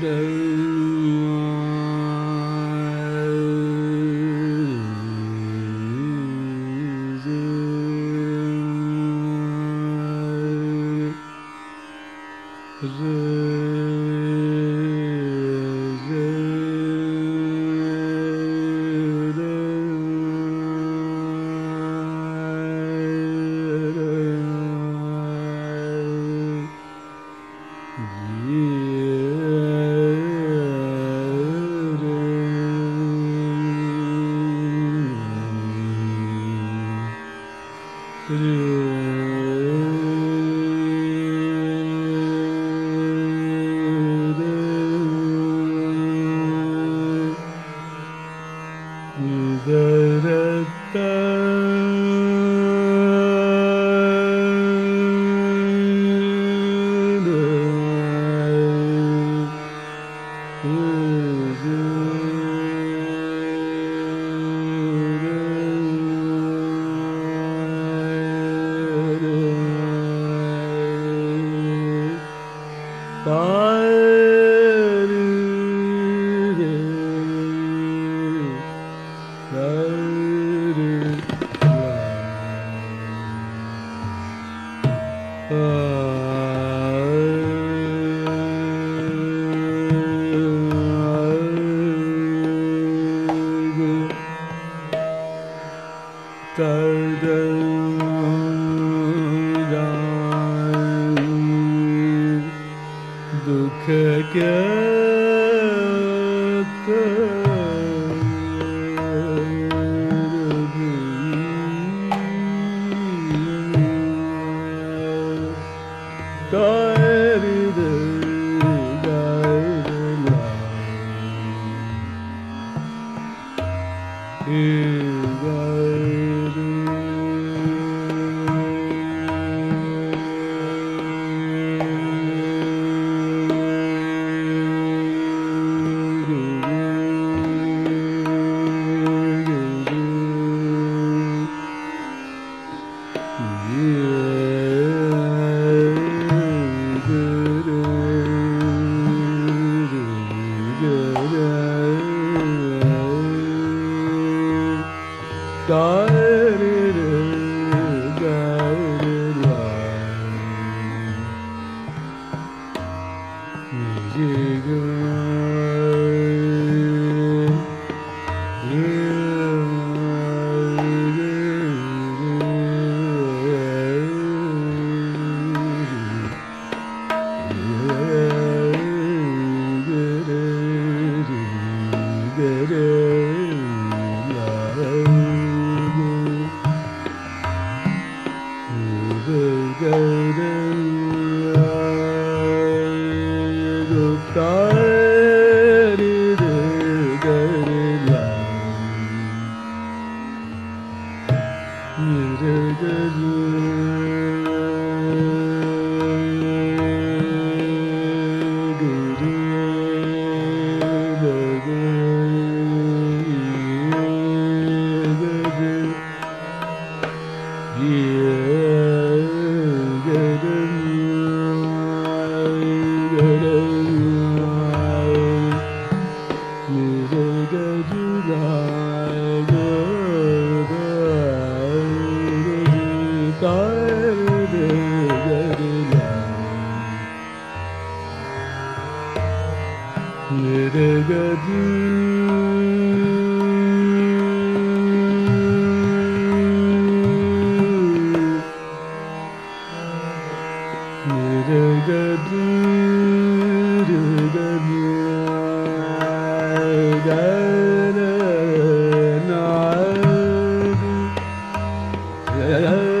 da 嗯 Yeah. Amen. Go.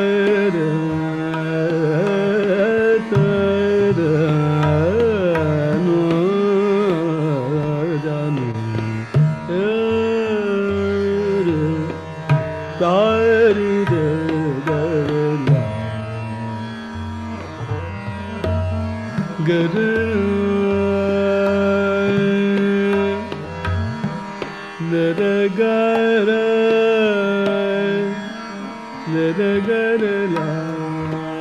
Bye. la.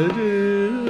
Hare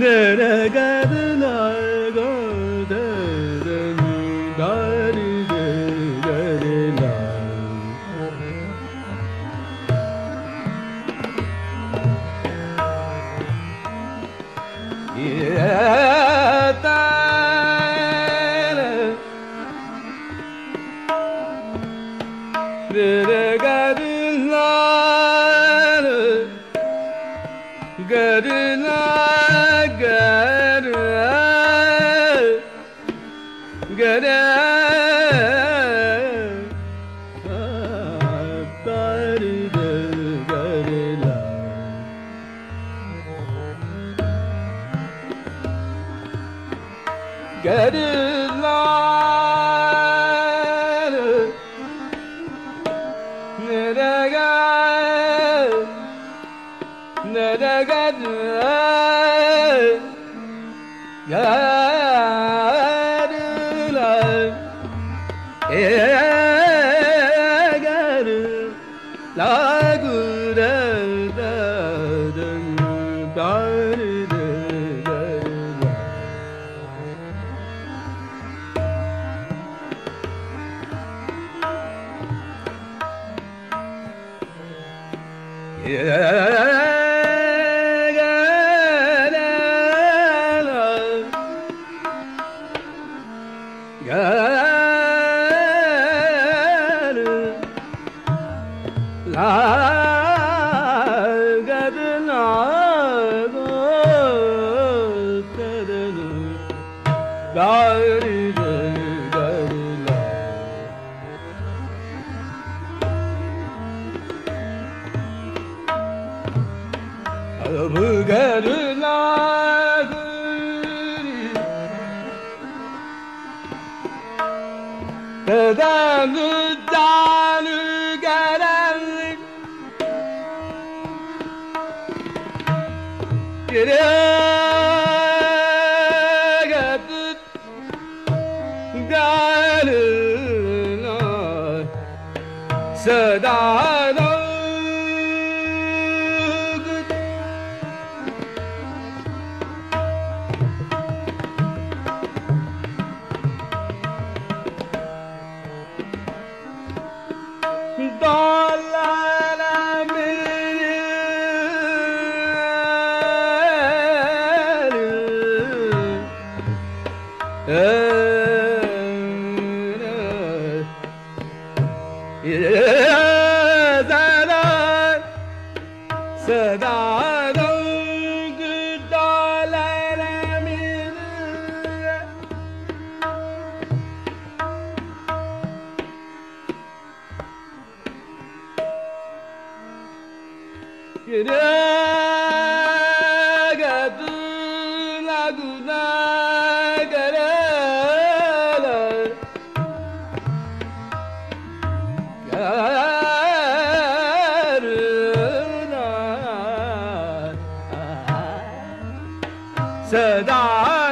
ನರಗದ Nagar Yeah. Sevdamız 这答案。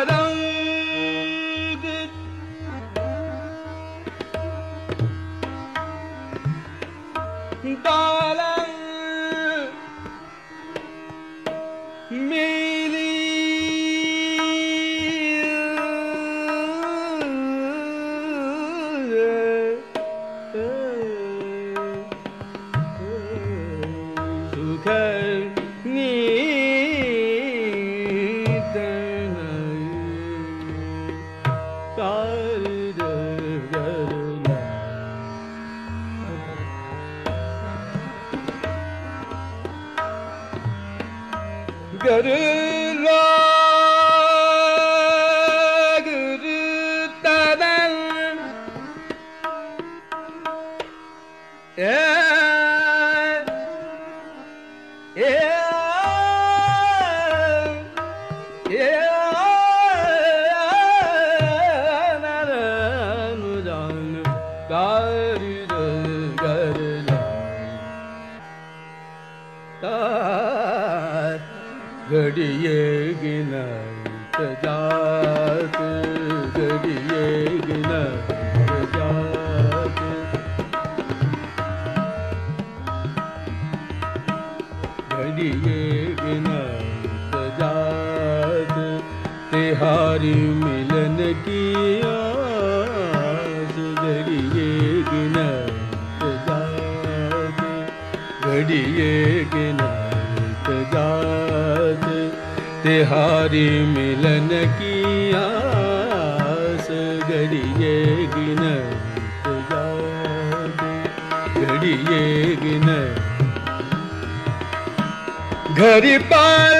मिलन की आस घड़िए जात घड़िए जात। तिहारी मिलन की आस घड़िए जात घड़िए गिनत। घरी पाला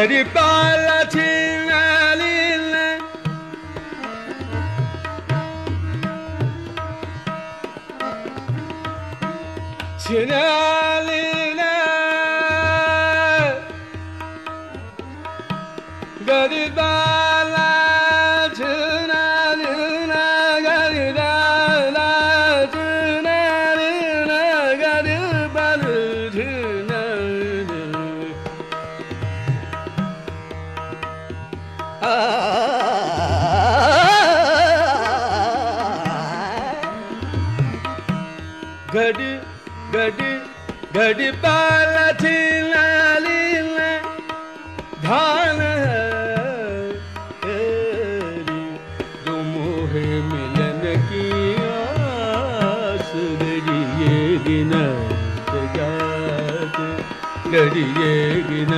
ربالة العليل سنالينا قد بال गड गड गड पाल छिलालीन धान हरी जो मोह मिलन की आस गड़िए गिन गिन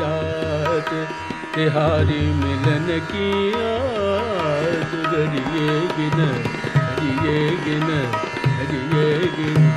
जात जात तिहारी मिलन की आस गड़िए गिन हरिए गिन हरिए गिन